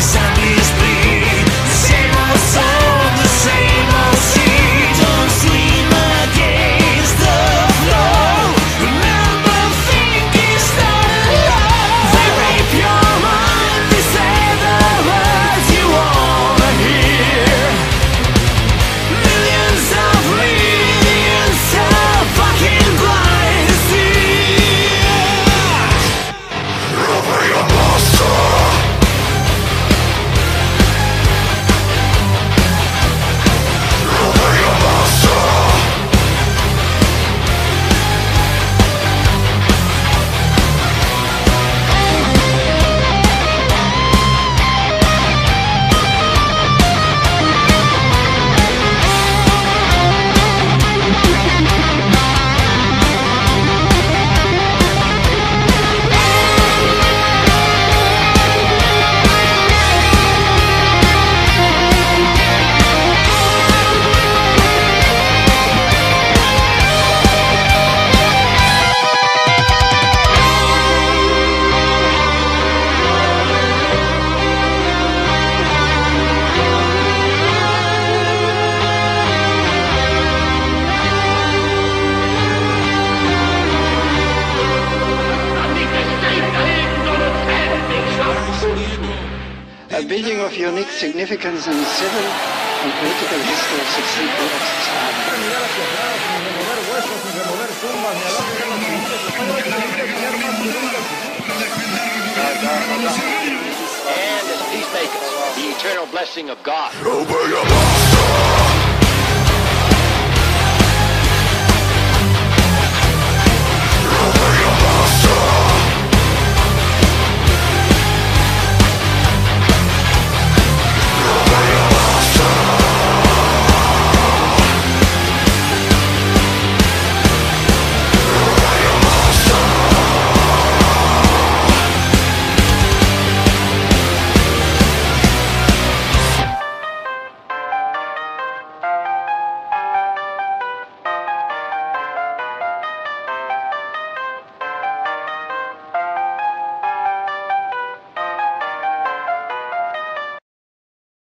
sound. A building of unique significance in civil and political history of the people of Chad. And as peacemakers, the eternal blessing of God. Obey your master.